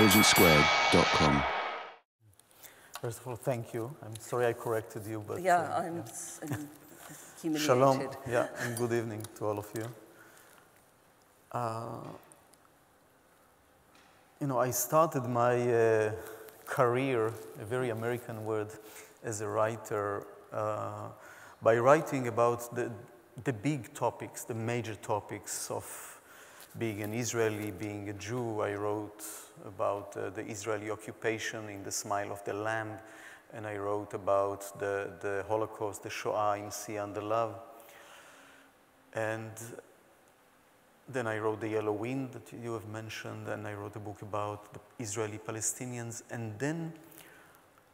intelligencesquared.com. First of all, thank you. I'm sorry I corrected you, but Yeah, uh, I'm, I'm humiliated. Shalom, yeah, and good evening to all of you. Uh, you know, I started my uh, career, a very American word, as a writer uh, by writing about the, the big topics, the major topics of being an Israeli, being a Jew. I wrote about uh, the Israeli occupation in The Smile of the Lamb, and I wrote about the, the Holocaust, the Shoah in See Under Love. And then I wrote The Yellow Wind that you have mentioned, and I wrote a book about the Israeli Palestinians. And then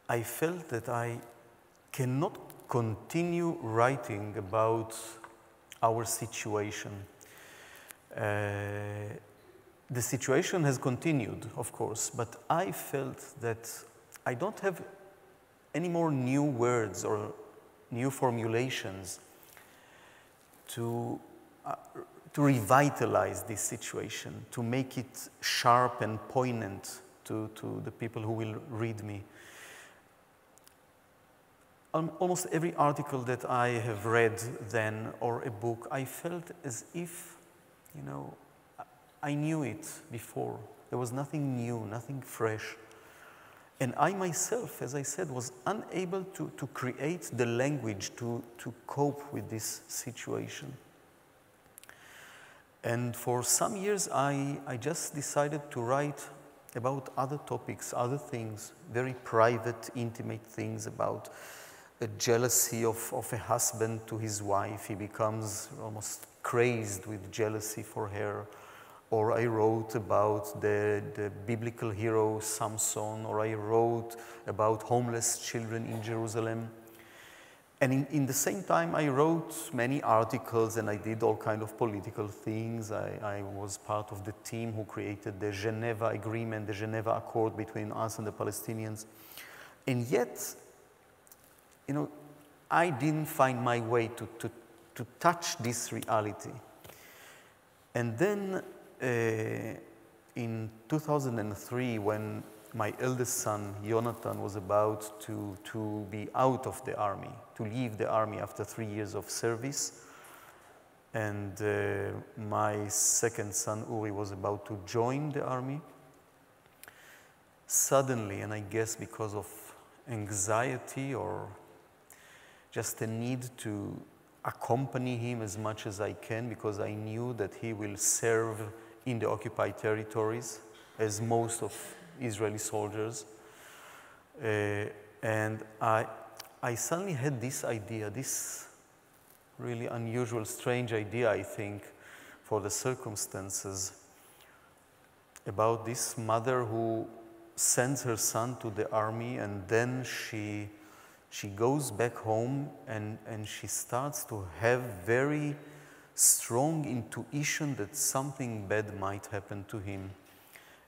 I felt that I cannot continue writing about our situation. Uh, the situation has continued, of course, but I felt that I don't have any more new words or new formulations to, uh, to revitalize this situation, to make it sharp and poignant to, to the people who will read me. Almost every article that I have read then or a book, I felt as if, you know, I knew it before. There was nothing new, nothing fresh. And I myself, as I said, was unable to, to create the language to, to cope with this situation. And for some years, I, I just decided to write about other topics, other things, very private, intimate things about the jealousy of, of a husband to his wife. He becomes almost crazed with jealousy for her. Or I wrote about the, the biblical hero Samson, or I wrote about homeless children in Jerusalem. And in, in, the same time, I wrote many articles and I did all kind of political things. I, I, was part of the team who created the Geneva Agreement, the Geneva Accord between us and the Palestinians. And yet, you know, I didn't find my way to, to, to touch this reality. And then in 2003, when my eldest son, Jonathan, was about to, to be out of the army, to leave the army after three years of service. And uh, my second son, Uri, was about to join the army. Suddenly, and I guess because of anxiety or just a need to accompany him as much as I can because I knew that he will serve in the occupied territories as most of Israeli soldiers. Uh, and I, I suddenly had this idea, this really unusual, strange idea, I think, for the circumstances, about this mother who sends her son to the army and then she, she goes back home and, and she starts to have very strong intuition that something bad might happen to him.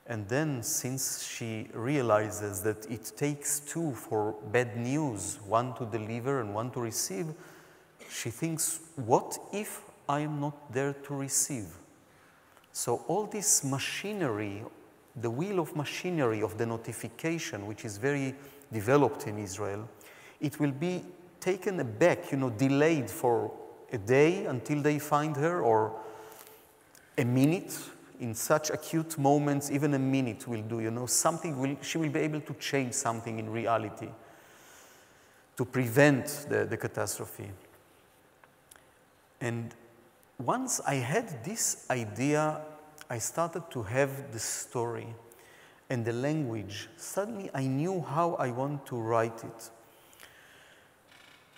And then, since she realizes that it takes two for bad news, one to deliver and one to receive, she thinks, what if I am not there to receive? So, all this machinery, the wheel of machinery of the notification, which is very developed in Israel, it will be taken aback, you know, delayed for a day until they find her, or a minute. In such acute moments, even a minute will do, you know, something will, she will be able to change something in reality to prevent the, the catastrophe. And once I had this idea, I started to have the story and the language. Suddenly I knew how I want to write it.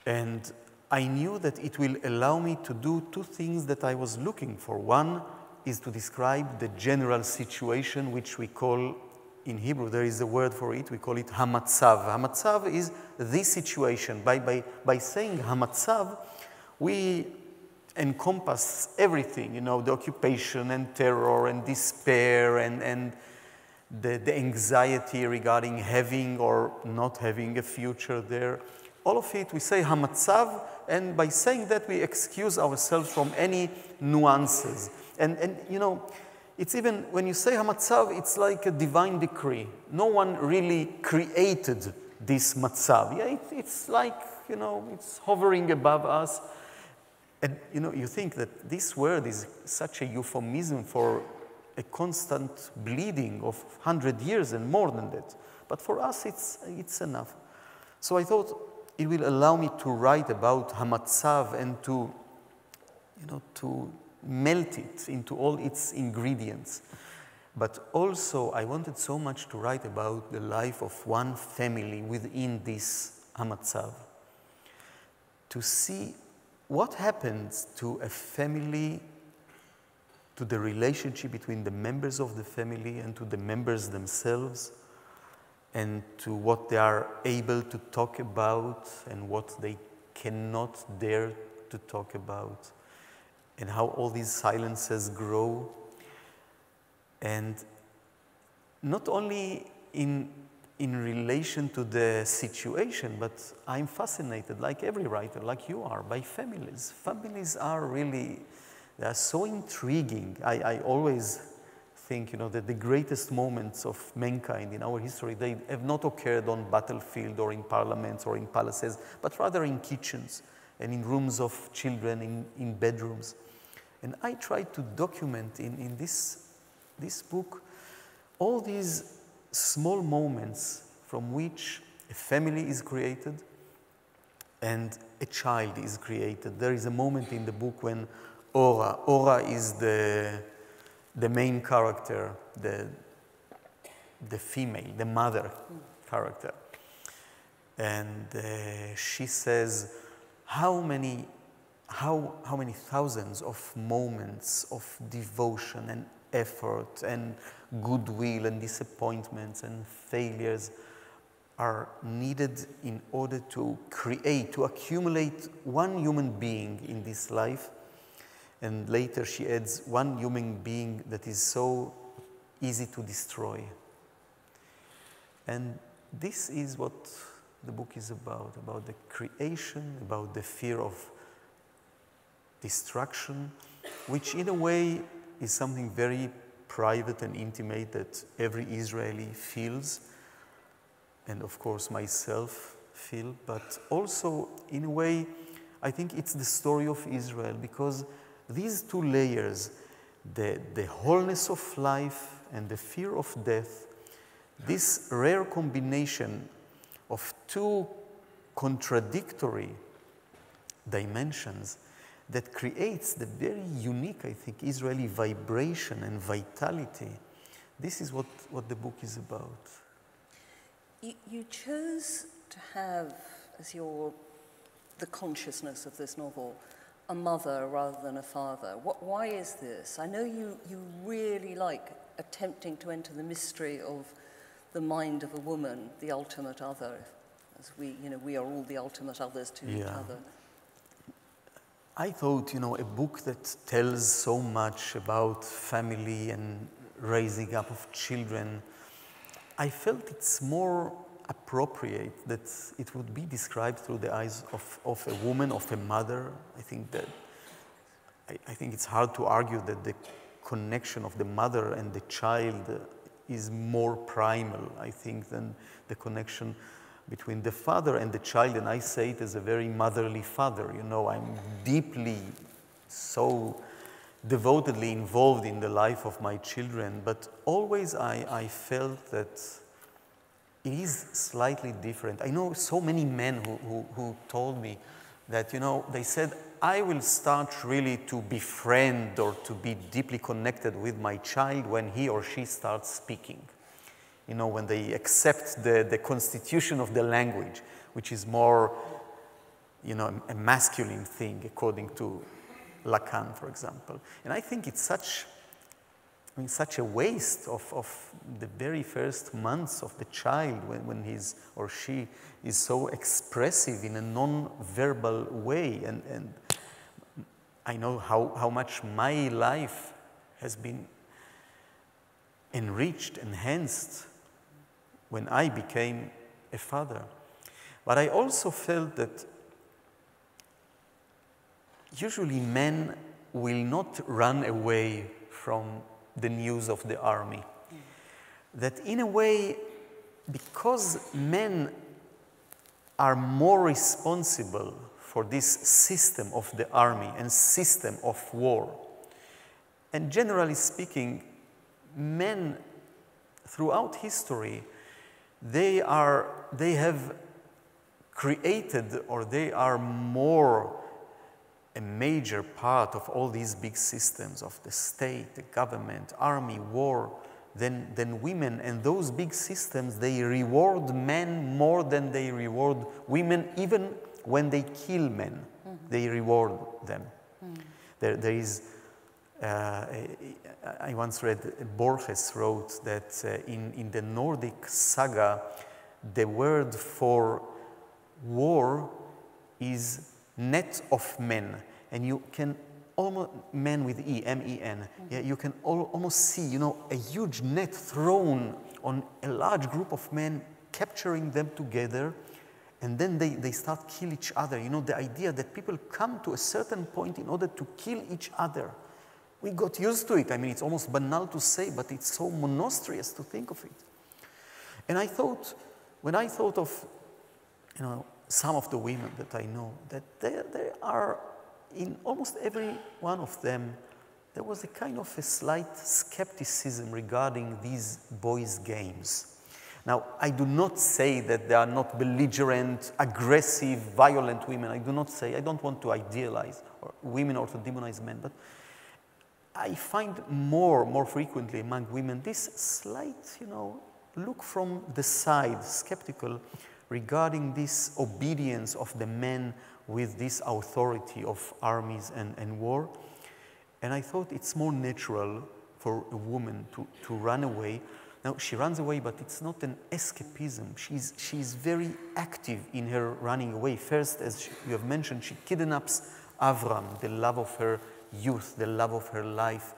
And I knew that it will allow me to do two things that I was looking for. One is to describe the general situation, which we call in Hebrew, there is a word for it, we call it hamatzav. Hamatzav is the situation. By, by, by saying hamatzav, we encompass everything, you know, the occupation and terror and despair and, and the, the anxiety regarding having or not having a future there. All of it, we say hamatzav, and by saying that, we excuse ourselves from any nuances. And, and you know, It's even, when you say Hamatzav, it's like a divine decree. No one really created this Matzav. Yeah, it, it's like, you know, it's hovering above us. And, you know, you think that this word is such a euphemism for a constant bleeding of 100 years and more than that. But for us, it's, it's enough. So I thought it will allow me to write about Hamatzav and to, you know, to melt it into all its ingredients. But also, I wanted so much to write about the life of one family within this Hamatzav. To see what happens to a family, to the relationship between the members of the family and to the members themselves, and to what they are able to talk about and what they cannot dare to talk about and how all these silences grow. And not only in, in relation to the situation, but I'm fascinated, like every writer, like you are, by families. Families are really, they are so intriguing. I, I always think, you know, that the greatest moments of mankind in our history, they have not occurred on battlefield or in parliaments or in palaces, but rather in kitchens and in rooms of children, in, in bedrooms. And I tried to document in, in this, this book all these small moments from which a family is created and a child is created. There is a moment in the book when Ora, Ora is the, the main character, the, the female, the mother character. And uh, she says, How many how, how many thousands of moments of devotion and effort and goodwill and disappointments and failures are needed in order to create, to accumulate one human being in this life. And later she adds one human being that is so easy to destroy. And this is what the book is about about the creation, about the fear of destruction, which in a way is something very private and intimate that every Israeli feels, and of course myself feel, but also in a way, I think it's the story of Israel because these two layers, the, the wholeness of life and the fear of death, this rare combination of two contradictory dimensions that creates the very unique, I think, Israeli vibration and vitality. This is what, what the book is about. You, you chose to have as your the consciousness of this novel a mother rather than a father. What, why is this? I know you, you really like attempting to enter the mystery of the mind of a woman, the ultimate other, as we, you know, we are all the ultimate others to Yeah. each other. I thought, you know, a book that tells so much about family and raising up of children, I felt it's more appropriate that it would be described through the eyes of, of a woman, of a mother. I think that I, I think it's hard to argue that the connection of the mother and the child is more primal, I think, than the connection between the father and the child. And I say it as a very motherly father. You know, I'm deeply, so devotedly involved in the life of my children, but always I, I felt that it is slightly different. I know so many men who, who, who told me that, you know, they said, I will start really to befriend or to be deeply connected with my child when he or she starts speaking. You know, when they accept the, the constitution of the language, which is more, you know, a masculine thing according to Lacan, for example. And I think it's such I mean, such a waste of, of the very first months of the child when, when he's or she is so expressive in a non-verbal way. And, and I know how, how much my life has been enriched, enhanced when I became a father. But I also felt that usually men will not run away from the news of the army. That in a way, because men are more responsible for this system of the army and system of war, and generally speaking, men throughout history, they, are, they have created or they are more a major part of all these big systems of the state, the government, army, war, than, than women. And those big systems, they reward men more than they reward women, even when they kill men, mm -hmm. they reward them. Mm. There, there is, uh, I once read, Borges wrote that uh, in, in the Nordic saga, the word for war is net of men. And you can almost, men with E, M-E-N, mm -hmm. yeah, you can al almost see, you know, a huge net thrown on a large group of men, capturing them together, and then they, they start kill each other. You know, the idea that people come to a certain point in order to kill each other. We got used to it. I mean, it's almost banal to say, but it's so monastrous to think of it. And I thought, when I thought of, you know, some of the women that I know, that there, there are in almost every one of them, there was a kind of a slight skepticism regarding these boys' games. Now, I do not say that they are not belligerent, aggressive, violent women. I do not say, I don't want to idealize or women or to demonize men, but I find more, more frequently among women this slight, you know, look from the side, skeptical, regarding this obedience of the men with this authority of armies and, and war. And I thought it's more natural for a woman to, to run away. Now, she runs away, but it's not an escapism. She's, she's very active in her running away. First, as you have mentioned, she kidnaps Avram, the love of her youth, the love of her life.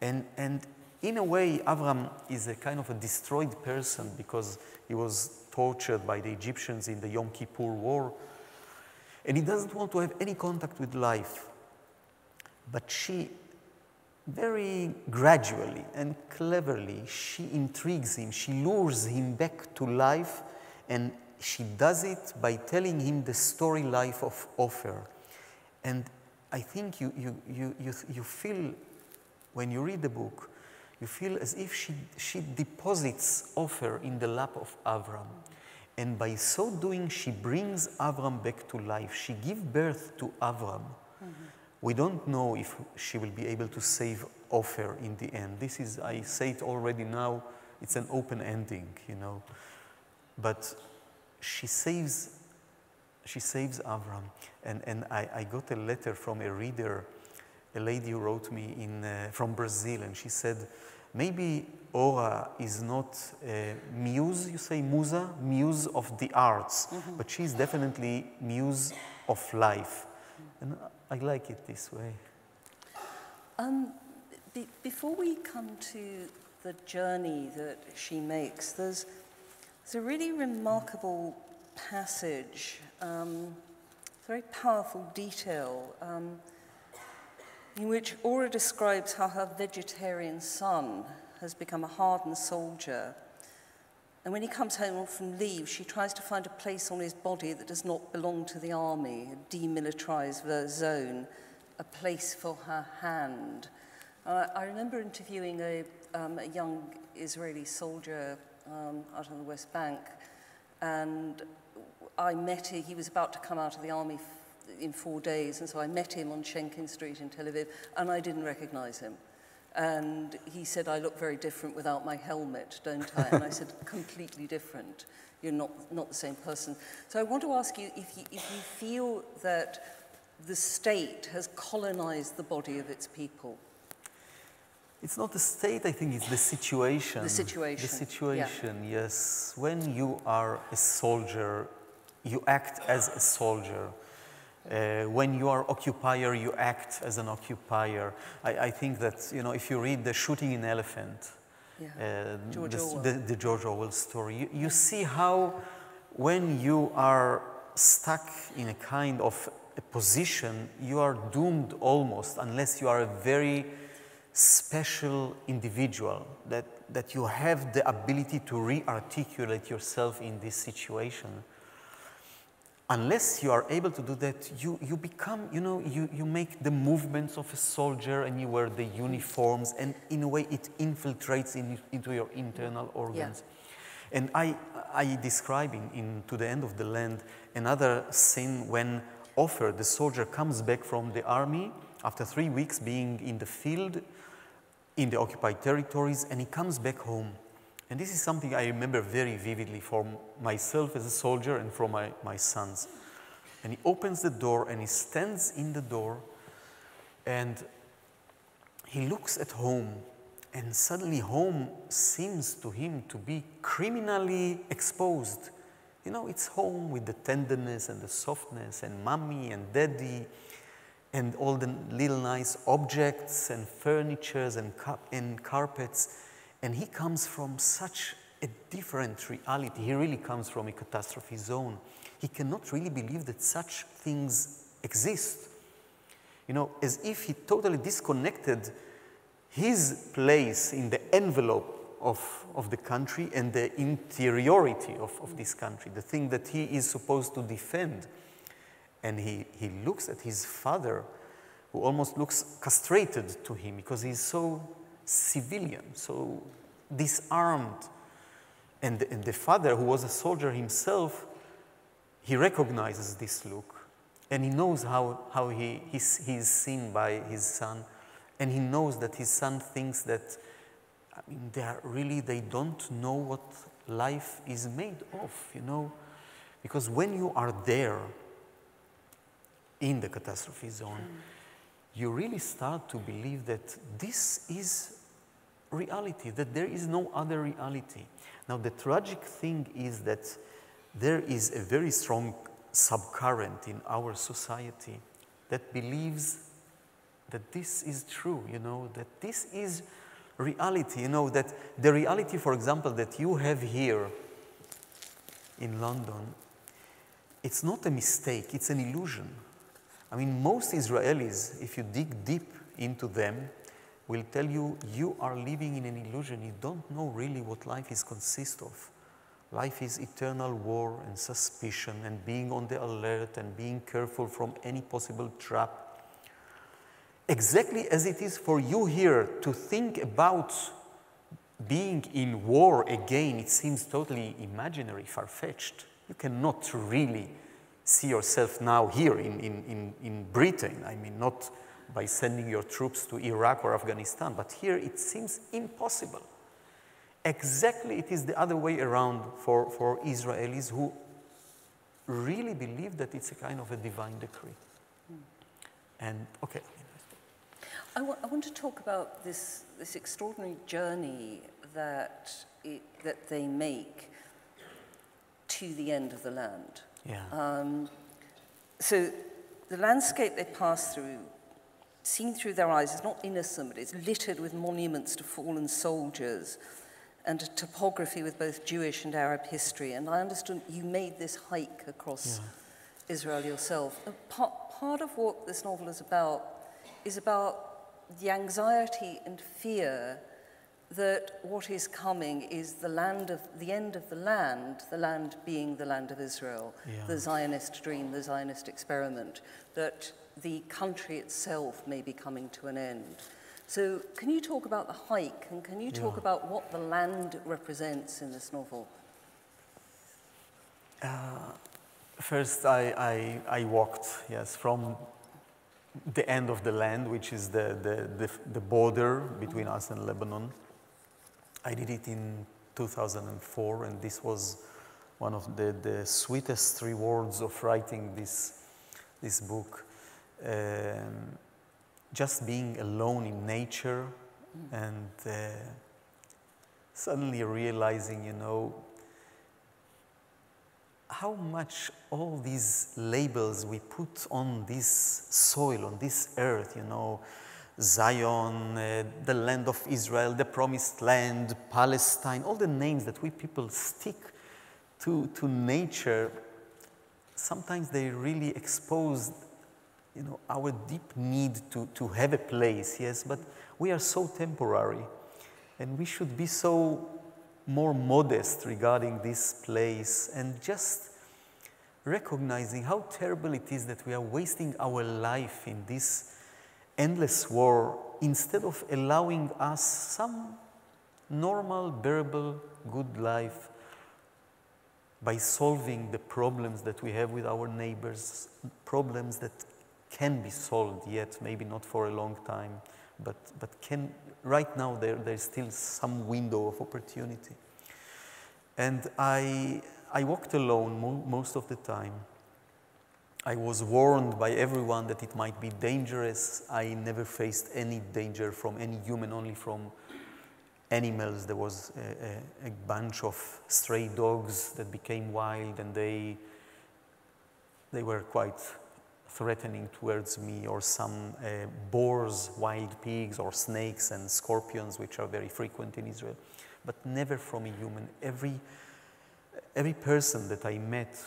And, and in a way, Avram is a kind of a destroyed person because he was tortured by the Egyptians in the Yom Kippur War. And he doesn't want to have any contact with life. But she, very gradually and cleverly, she intrigues him, she lures him back to life, and she does it by telling him the story life of Ofer. And I think you, you, you, you, you feel, when you read the book, you feel as if she, she deposits Ofer in the lap of Avram. And by so doing, she brings Avram back to life. She gives birth to Avram. Mm -hmm. We don't know if she will be able to save Ofer in the end. This is, I say it already now, it's an open ending, you know. But she saves, she saves Avram. And, and I, I got a letter from a reader, a lady who wrote me in, uh, from Brazil, and she said, maybe Ora is not a muse, you say musa, muse of the arts, mm -hmm. but she's definitely muse of life. And I like it this way. Um, be before we come to the journey that she makes, there's, there's a really remarkable passage, um, very powerful detail. Um, in which Ora describes how her vegetarian son has become a hardened soldier. And when he comes home from leave, she tries to find a place on his body that does not belong to the army, a demilitarized zone, a place for her hand. Uh, I remember interviewing a, um, a young Israeli soldier um, out on the West Bank, and I met him, he was about to come out of the army in four days, and so I met him on Shenkin Street in Tel Aviv, and I didn't recognize him. And he said, I look very different without my helmet, don't I? And I said, completely different. You're not, not the same person. So I want to ask you if, you if you feel that the state has colonized the body of its people. It's not the state, I think it's the situation. The situation. The situation, yeah. yes. When you are a soldier, you act as a soldier. Uh, when you are occupier, you act as an occupier. I, I, think that, you know, if you read The Shooting an Elephant, yeah. uh, George the, the, the, George Orwell story, you, you see how when you are stuck in a kind of a position, you are doomed almost, unless you are a very special individual, that, that you have the ability to re-articulate yourself in this situation. Unless you are able to do that, you, you become, you know, you, you make the movements of a soldier and you wear the uniforms and in a way it infiltrates in, into your internal organs. Yeah. And I, I describe in, in To the End of the Land another scene when Ofer, the soldier, comes back from the army after three weeks being in the field in the occupied territories and he comes back home. And this is something I remember very vividly for myself as a soldier and for my, my sons. And he opens the door and he stands in the door and he looks at home and suddenly home seems to him to be criminally exposed. You know, it's home with the tenderness and the softness and mommy and daddy and all the little nice objects and furnitures and, and carpets. And he comes from such a different reality. He really comes from a catastrophe zone. He cannot really believe that such things exist. You know, as if he totally disconnected his place in the envelope of, of the country and the interiority of, of this country, the thing that he is supposed to defend. And he, he looks at his father, who almost looks castrated to him because he's so civilian, so disarmed. And, and the father, who was a soldier himself, he recognizes this look. And he knows how, how he, he's, he's seen by his son. And he knows that his son thinks that I mean, they are really, they don't know what life is made of, you know. Because when you are there, in the catastrophe zone, you really start to believe that this is reality, that there is no other reality. Now, the tragic thing is that there is a very strong subcurrent in our society that believes that this is true, you know, that this is reality, you know, that the reality, for example, that you have here in London, it's not a mistake, it's an illusion. I mean, most Israelis, if you dig deep into them, will tell you you are living in an illusion. You don't know really what life is consist of. Life is eternal war and suspicion and being on the alert and being careful from any possible trap. Exactly as it is for you here to think about being in war again, it seems totally imaginary, far fetched. You cannot really see yourself now here in, in, in, in Britain. I mean, not by sending your troops to Iraq or Afghanistan, but here it seems impossible. Exactly, it is the other way around for, for Israelis who really believe that it's a kind of a divine decree. Mm. And, okay. I, I want to talk about this, this extraordinary journey that, it, that they make to the end of the land. Yeah. Um, so the landscape they pass through, seen through their eyes, is not innocent, but it's littered with monuments to fallen soldiers and a topography with both Jewish and Arab history. And I understood you made this hike across yeah. Israel yourself. Uh, part, part of what this novel is about is about the anxiety and fear that what is coming is the land of the end of the land, the land being the land of Israel, yeah. the Zionist dream, the Zionist experiment, that the country itself may be coming to an end. So, can you talk about the hike and can you talk yeah. about what the land represents in this novel? Uh, first, I, I, I walked, yes, from the end of the land, which is the, the, the, the border between us and Lebanon, I did it in 2004, and this was one of the, the sweetest rewards of writing this, this book. Um, just being alone in nature and uh, suddenly realizing, you know, how much all these labels we put on this soil, on this earth, you know, Zion, uh, the land of Israel, the promised land, Palestine, all the names that we people stick to, to nature, sometimes they really expose you know, our deep need to, to have a place, yes, but we are so temporary. And we should be so more modest regarding this place and just recognizing how terrible it is that we are wasting our life in this endless war instead of allowing us some normal, bearable, good life by solving the problems that we have with our neighbors, problems that can be solved yet, maybe not for a long time, but, but can, right now there, there's still some window of opportunity. And I, I walked alone mo most of the time. I was warned by everyone that it might be dangerous. I never faced any danger from any human, only from animals. There was a, a, a, bunch of stray dogs that became wild and they, they were quite threatening towards me or some uh, boars, wild pigs or snakes and scorpions which are very frequent in Israel, but never from a human. Every, every person that I met,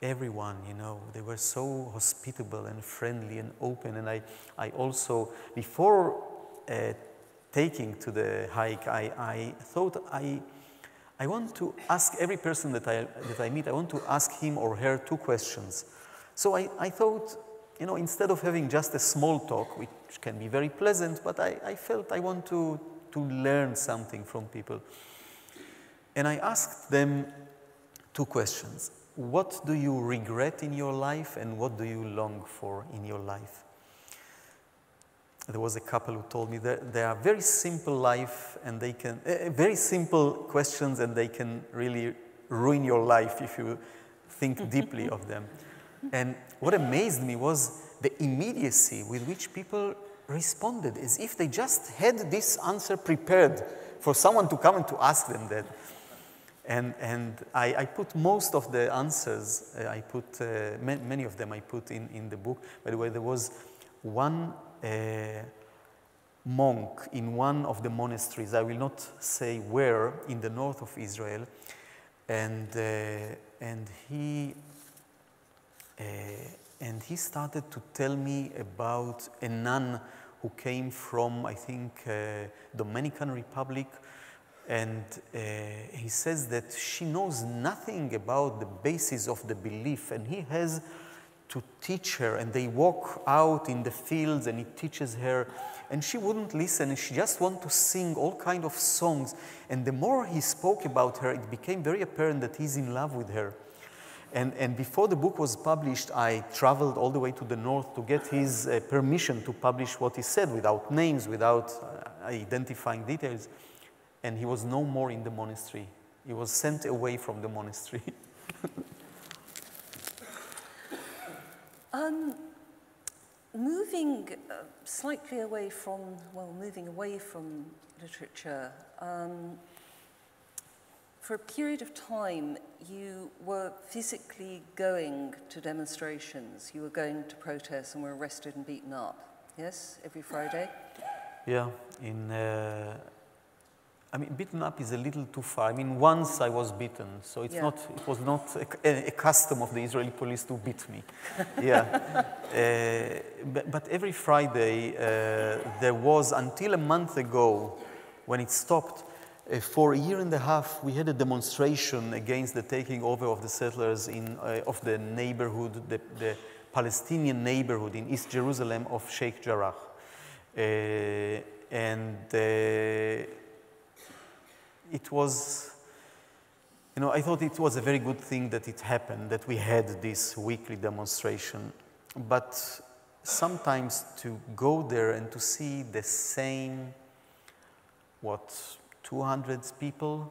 everyone, you know, they were so hospitable and friendly and open and I, I also, before uh, taking to the hike, I, I thought I, I want to ask every person that I, that I meet, I want to ask him or her two questions. So I, I thought, you know, instead of having just a small talk, which can be very pleasant, but I, I felt I want to, to learn something from people. And I asked them two questions. What do you regret in your life and what do you long for in your life? there was a couple who told me that they are very simple life and they can, uh, very simple questions and they can really ruin your life if you think deeply of them. And what amazed me was the immediacy with which people responded, as if they just had this answer prepared for someone to come and to ask them that. And, and I, I put most of the answers, uh, I put, uh, many of them I put in, in the book. By the way, there was one a monk in one of the monasteries, I will not say where, in the north of Israel, and, uh, and, he, uh, and he started to tell me about a nun who came from, I think, uh, Dominican Republic, and uh, he says that she knows nothing about the basis of the belief, and he has to teach her. And they walk out in the fields and he teaches her. And she wouldn't listen. And she just wanted to sing all kind of songs. And the more he spoke about her it became very apparent that he's in love with her and, and before the book was published i traveled all the way to the north to get his uh, permission to publish what he said without names without uh, identifying details. And he was no more in the monastery. He was sent away from the monastery. Um, moving uh, slightly away from, well, moving away from literature, um, for a period of time, you were physically going to demonstrations. You were going to protests and were arrested and beaten up. Yes, every Friday. Yeah, in uh, I mean, beaten up is a little too far. I mean, once I was beaten, so it's yeah. not, it was not a, a, custom of the Israeli police to beat me. yeah. Uh, but, but, every Friday, uh, there was, until a month ago, when it stopped, uh, for a year and a half, we had a demonstration against the taking over of the settlers in, uh, of the neighborhood, the, the, Palestinian neighborhood in East Jerusalem of Sheikh Jarrah. Uh, and uh, it was, you know, I thought it was a very good thing that it happened, that we had this weekly demonstration. But sometimes to go there and to see the same, what, 200 people,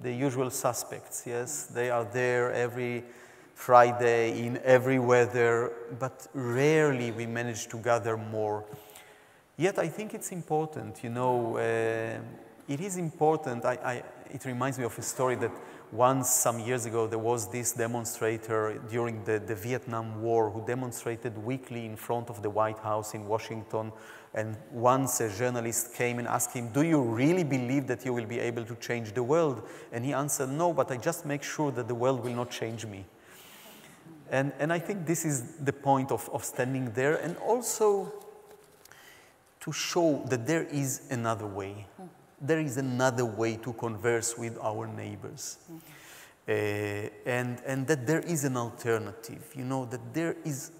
the usual suspects, yes, they are there every Friday in every weather, but rarely we manage to gather more. Yet I think it's important, you know, uh, it is important, I, I, it reminds me of a story that once some years ago there was this demonstrator during the, the Vietnam War who demonstrated weekly in front of the White House in Washington and once a journalist came and asked him, do you really believe that you will be able to change the world? And he answered, no, but I just make sure that the world will not change me. And, and I think this is the point of, of standing there and also to show that there is another way. There is another way to converse with our neighbors. Uh, and, and that there is an alternative, you know, that there is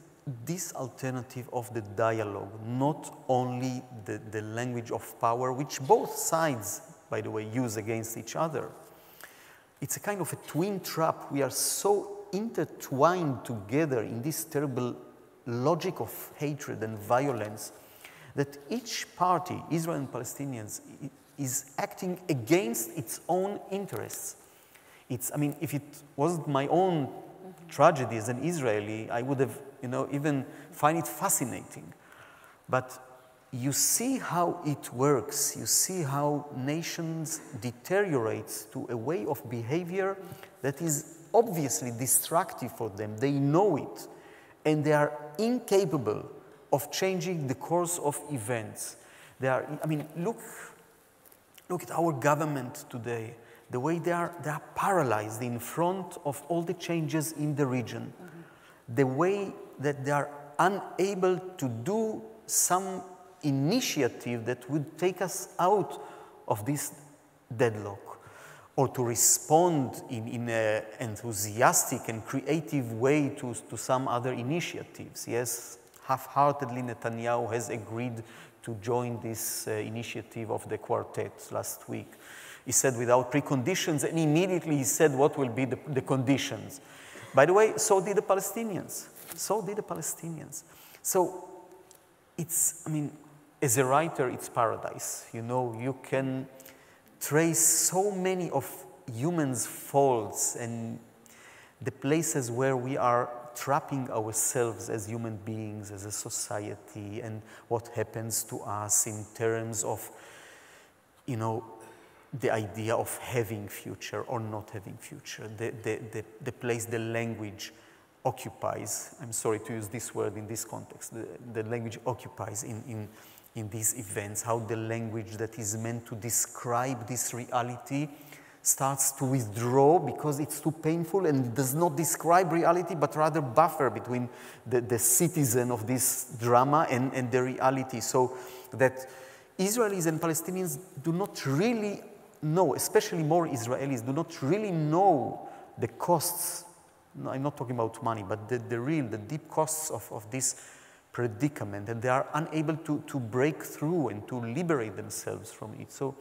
this alternative of the dialogue, not only the, the language of power, which both sides, by the way, use against each other. It's a kind of a twin trap. We are so intertwined together in this terrible logic of hatred and violence that each party, Israel and Palestinians, is acting against its own interests. It's, I mean, if it wasn't my own tragedy as an Israeli, I would have, you know, even find it fascinating. But you see how it works. You see how nations deteriorate to a way of behavior that is obviously destructive for them. They know it, and they are incapable of changing the course of events. They are, I mean, look, look at our government today the way they are, they are paralyzed in front of all the changes in the region, mm-hmm. the way that they are unable to do some initiative that would take us out of this deadlock or to respond in, an enthusiastic and creative way to, to some other initiatives. Yes, half-heartedly Netanyahu has agreed to join this uh, initiative of the quartet last week. He said without preconditions, and immediately he said what will be the, the conditions. By the way, so did the Palestinians. So did the Palestinians. So it's, I mean, as a writer, it's paradise. You know, you can trace so many of humans' faults and the places where we are trapping ourselves as human beings, as a society, and what happens to us in terms of, you know, the idea of having future or not having future, the, the, the, the, place the language occupies. I'm sorry to use this word in this context. The, the language occupies in, in, in these events, how the language that is meant to describe this reality starts to withdraw because it's too painful and does not describe reality but rather buffer between the, the citizen of this drama and, and the reality. So that Israelis and Palestinians do not really know, especially more Israelis, do not really know the costs. No, I'm not talking about money, but the, the real, the deep costs of, of this predicament, and they are unable to, to break through and to liberate themselves from it. So,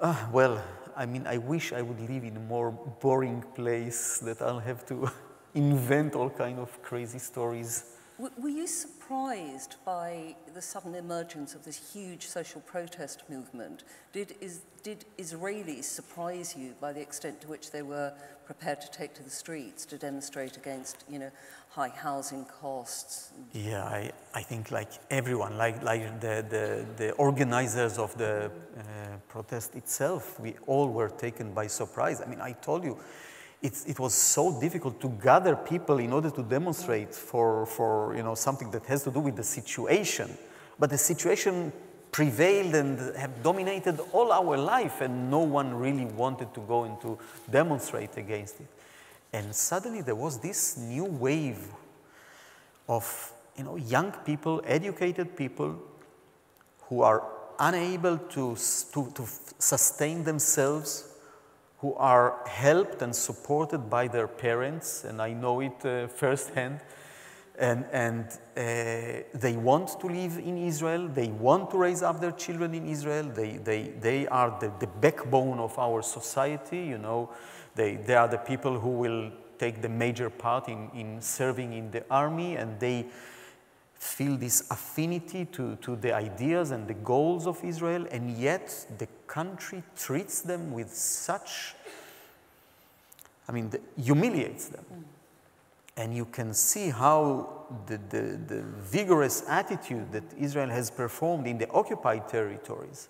uh, well, I mean, I wish I would live in a more boring place that I'll have to invent all kind of crazy stories. Were you surprised by the sudden emergence of this huge social protest movement? Did, is, did Israelis surprise you by the extent to which they were prepared to take to the streets to demonstrate against, you know, high housing costs? Yeah, I, I think like everyone, like, like the, the, the organizers of the uh, protest itself, we all were taken by surprise. I mean, I told you, it was so difficult to gather people in order to demonstrate for, for you know, something that has to do with the situation. But the situation prevailed and have dominated all our life, and no one really wanted to go and to demonstrate against it. And suddenly there was this new wave of you know, young people, educated people who are unable to, to, to sustain themselves who are helped and supported by their parents, and I know it uh, firsthand. And, and uh, they want to live in Israel, they want to raise up their children in Israel, they, they, they are the, the backbone of our society, you know, they, they are the people who will take the major part in, in serving in the army, and they feel this affinity to, to the ideas and the goals of Israel, and yet the country treats them with such, I mean, the, humiliates them. Mm. And you can see how the, the, the vigorous attitude that Israel has performed in the occupied territories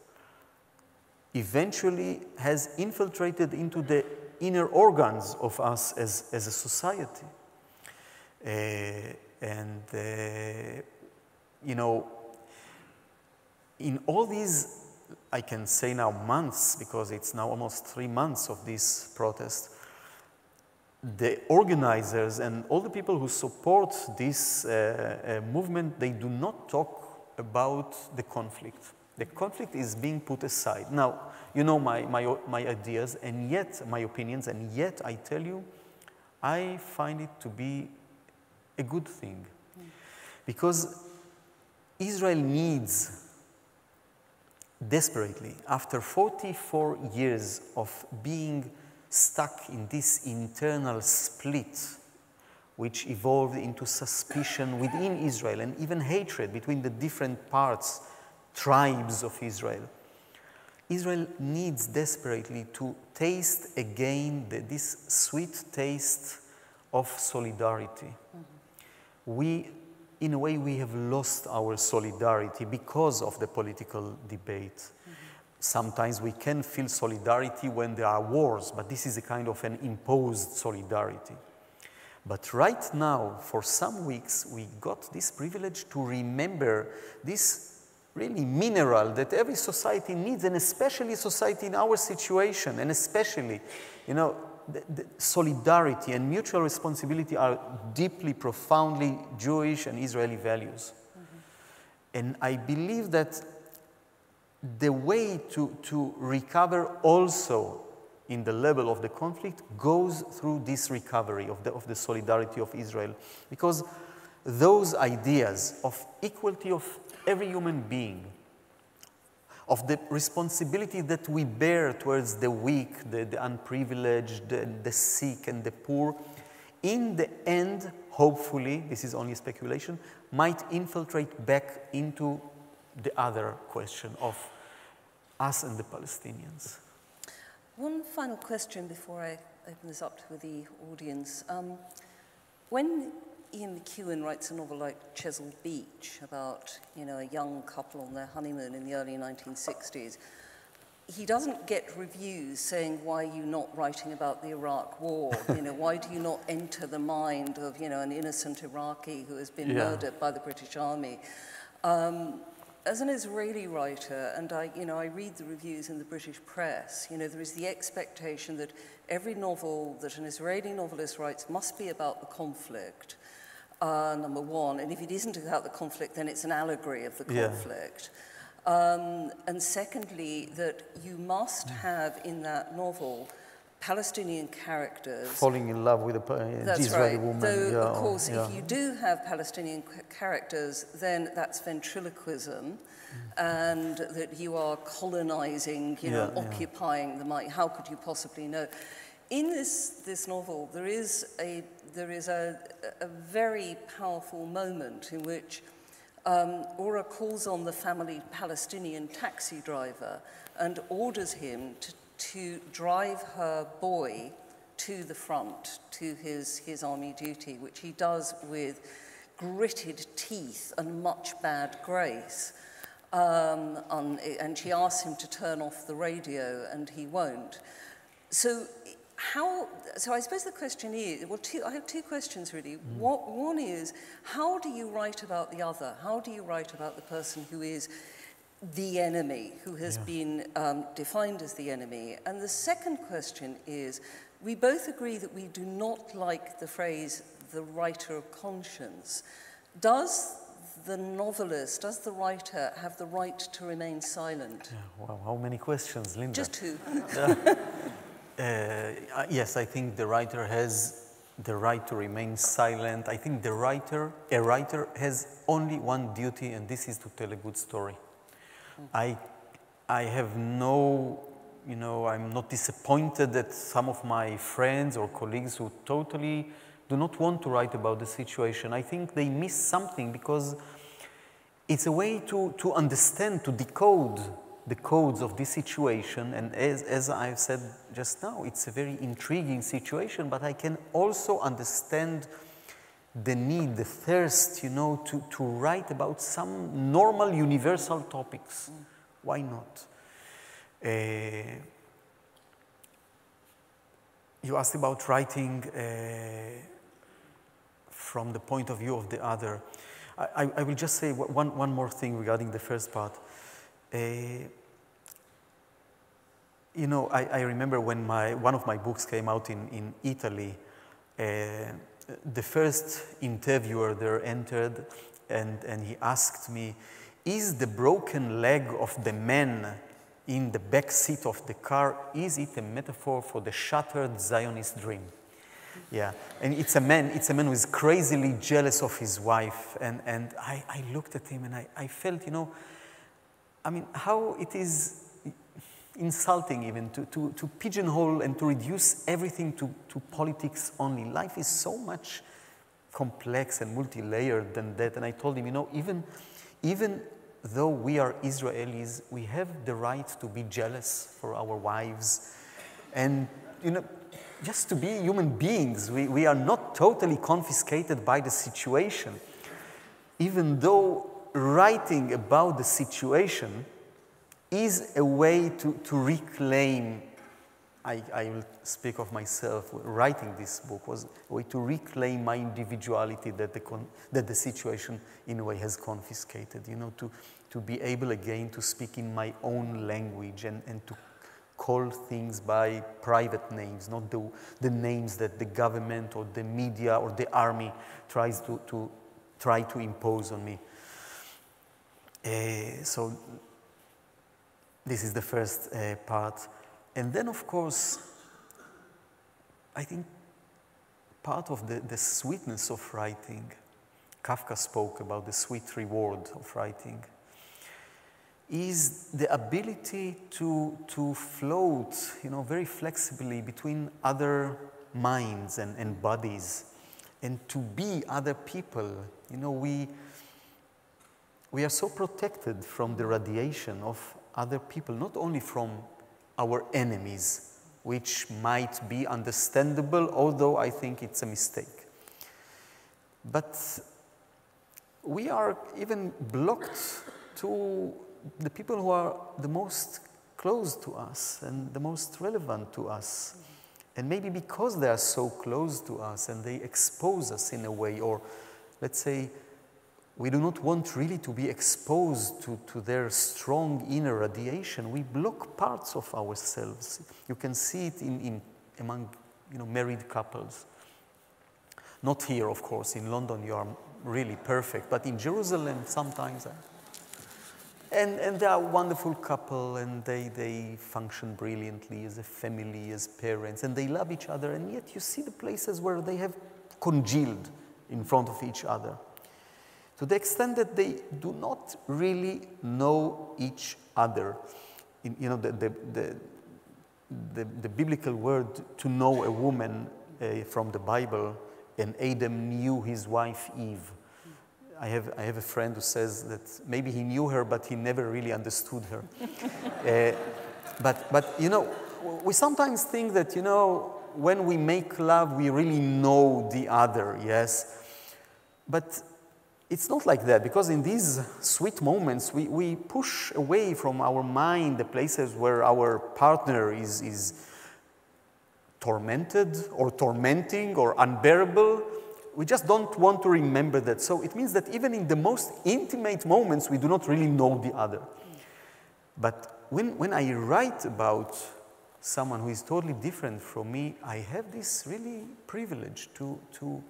eventually has infiltrated into the inner organs of us as, as a society. Uh, and, uh, you know, in all these, I can say now months, because it's now almost three months of this protest, the organizers and all the people who support this uh, uh, movement, they do not talk about the conflict. The conflict is being put aside. Now, you know my, my, my ideas and yet, my opinions, and yet I tell you, I find it to be a good thing. Because Israel needs desperately, after 44 years of being stuck in this internal split, which evolved into suspicion within Israel and even hatred between the different parts, tribes of Israel. Israel needs desperately to taste again the, this sweet taste of solidarity. Mm -hmm. We, in a way, we have lost our solidarity because of the political debate. Sometimes we can feel solidarity when there are wars, but this is a kind of an imposed solidarity. But right now, for some weeks, we got this privilege to remember this really mineral that every society needs, and especially society in our situation, and especially, you know, solidarity and mutual responsibility are deeply, profoundly Jewish and Israeli values. Mm -hmm. And I believe that the way to, to recover also in the level of the conflict goes through this recovery of the, of the solidarity of Israel. Because those ideas of equality of every human being, of the responsibility that we bear towards the weak, the, the unprivileged, the, the sick, and the poor, in the end, hopefully, this is only speculation, might infiltrate back into the other question of us and the Palestinians. One final question before I open this up to the audience. Um, when Ian McEwan writes a novel like Chesil Beach about, you know, a young couple on their honeymoon in the early 1960s, he doesn't get reviews saying, why are you not writing about the Iraq war? You know, why do you not enter the mind of, you know, an innocent Iraqi who has been yeah. murdered by the British Army? Um, as an Israeli writer, and I, you know, I read the reviews in the British press, you know, there is the expectation that every novel that an Israeli novelist writes must be about the conflict, uh, number one. And if it isn't about the conflict, then it's an allegory of the conflict. Yeah. Um, and secondly, that you must have in that novel Palestinian characters. Falling in love with a uh, Israeli right. woman. Though, yeah, of course, yeah. if you do have Palestinian characters, then that's ventriloquism. And that you are colonizing, you know, occupying the mind. How could you possibly know? In this, this novel, there is, a, there is a, a very powerful moment in which um, Ora calls on the family Palestinian taxi driver and orders him to to drive her boy to the front, to his, his army duty, which he does with gritted teeth and much bad grace. Um, on, and she asks him to turn off the radio, and he won't. So, how, so I suppose the question is, well, two, I have two questions really. Mm. What, one is, how do you write about the other? How do you write about the person who is the enemy, who has yeah. been um, defined as the enemy. And the second question is, we both agree that we do not like the phrase the writer of conscience. Does the novelist, does the writer have the right to remain silent? Yeah, wow, how many questions, Linda? Just two. uh, yes, I think the writer has the right to remain silent. I think the writer, a writer has only one duty, and this is to tell a good story. I, I have no, you know, I'm not disappointed that some of my friends or colleagues who totally do not want to write about the situation. I think they miss something because it's a way to, to understand, to decode the codes of this situation. And as, as I've said just now, it's a very intriguing situation, but I can also understand the need, the thirst, you know, to, to write about some normal universal topics. Mm. Why not? Uh, you asked about writing uh, from the point of view of the other. I, I, will just say one, one more thing regarding the first part. Uh, you know, I, I remember when my, one of my books came out in, in Italy, uh, the first interviewer there entered and, and he asked me, is the broken leg of the man in the back seat of the car, is it a metaphor for the shattered Zionist dream? Yeah, and it's a man, it's a man who is crazily jealous of his wife. And, and I, I looked at him and I, I felt, you know, I mean, how it is insulting even to, to, to pigeonhole and to reduce everything to, to politics only. Life is so much complex and multi-layered than that. And I told him, you know, even, even though we are Israelis, we have the right to be jealous for our wives and, you know, just to be human beings. We, we are not totally confiscated by the situation. Even though writing about the situation is a way to, to reclaim, I, I will speak of myself, writing this book was a way to reclaim my individuality that the, con, that the situation in a way has confiscated, you know, to, to be able again to speak in my own language and, and to call things by private names, not the, the names that the government or the media or the army tries to, to try to impose on me. Uh, so this is the first uh, part. And then, of course, I think part of the, the sweetness of writing, Kafka spoke about the sweet reward of writing is the ability to, to float, you know, very flexibly between other minds and, and bodies and to be other people. You know, we, we are so protected from the radiation of other people, not only from our enemies, which might be understandable, although I think it's a mistake. But we are even blocked to the people who are the most close to us and the most relevant to us. And maybe because they are so close to us and they expose us in a way, or let's say, we do not want really to be exposed to, to their strong inner radiation. We block parts of ourselves. You can see it in, in among you know, married couples. Not here, of course. In London, you are really perfect. But in Jerusalem, sometimes. Eh? And, and they are a wonderful couple and they, they function brilliantly as a family, as parents, and they love each other. And yet you see the places where they have congealed in front of each other to the extent that they do not really know each other. In, you know, the, the, the, the, the biblical word to know a woman uh, from the Bible, and Adam knew his wife Eve. I have, I have a friend who says that maybe he knew her, but he never really understood her. uh, but, but, you know, we sometimes think that, you know, when we make love, we really know the other, yes? But it's not like that, because in these sweet moments, we, we push away from our mind the places where our partner is, is tormented or tormenting or unbearable we just don't want to remember that. So it means that even in the most intimate moments, we do not really know the other. But when, when I write about someone who is totally different from me, I have this really privilege to, to,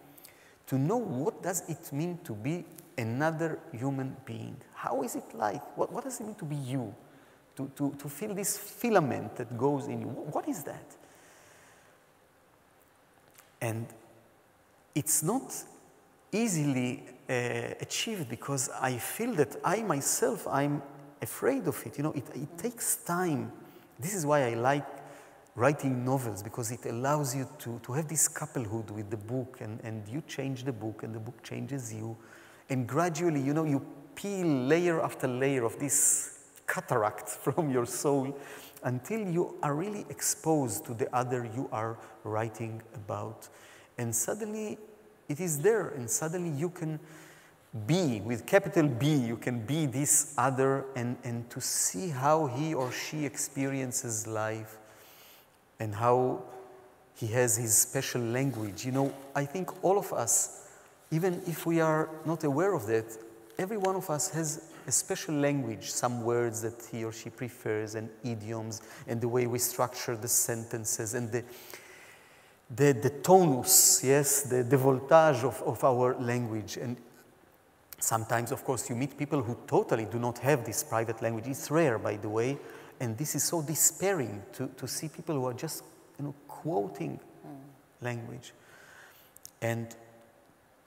to know what does it mean to be another human being. How is it like? What, what does it mean to be you? To, to, to feel this filament that goes in you. What is that? And it's not easily uh, achieved because I feel that I myself, I'm afraid of it. You know, it, it takes time. This is why I like writing novels because it allows you to, to have this couplehood with the book and, and you change the book and the book changes you. And gradually, you know, you peel layer after layer of this cataract from your soul until you are really exposed to the other you are writing about. And suddenly it is there, and suddenly you can be, with capital B, you can be this other and, and to see how he or she experiences life and how he has his special language. You know, I think all of us, even if we are not aware of that, every one of us has a special language, some words that he or she prefers, and idioms, and the way we structure the sentences, and the, the, the tonus, yes, the, the voltage of, of our language. And sometimes, of course, you meet people who totally do not have this private language. It's rare, by the way. And this is so despairing to, to see people who are just you know, quoting mm. language. And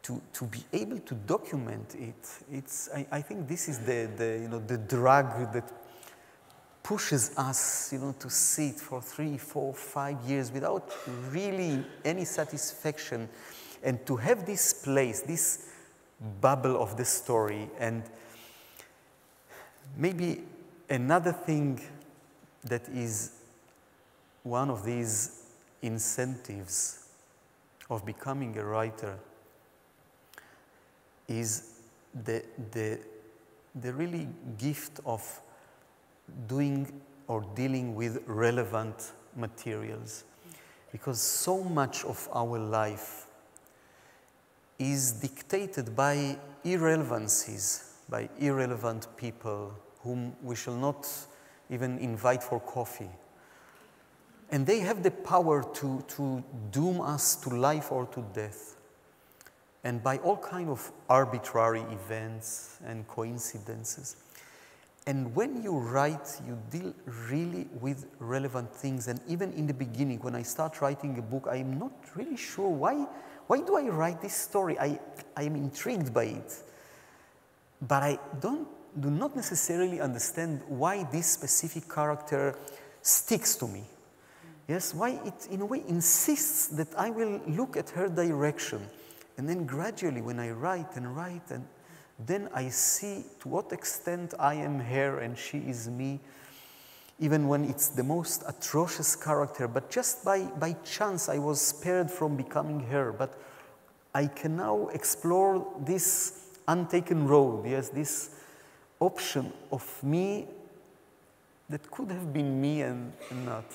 to, to be able to document it, it's, I, I think this is the, the, you know, the drug that pushes us you know, to sit for three, four, five years without really any satisfaction and to have this place, this bubble of the story. And maybe another thing that is one of these incentives of becoming a writer is the, the, the really gift of doing or dealing with relevant materials. Because so much of our life is dictated by irrelevancies, by irrelevant people whom we shall not even invite for coffee. And they have the power to, to doom us to life or to death. And by all kind of arbitrary events and coincidences. And when you write, you deal really with relevant things. And even in the beginning, when I start writing a book, I am not really sure why, why do I write this story? I, I am intrigued by it. But I don't do not necessarily understand why this specific character sticks to me. Yes, why it in a way insists that I will look at her direction. And then gradually, when I write and write, and then I see to what extent I am her and she is me, even when it's the most atrocious character. But just by, by chance, I was spared from becoming her. But I can now explore this untaken road, yes, this option of me that could have been me and, and not.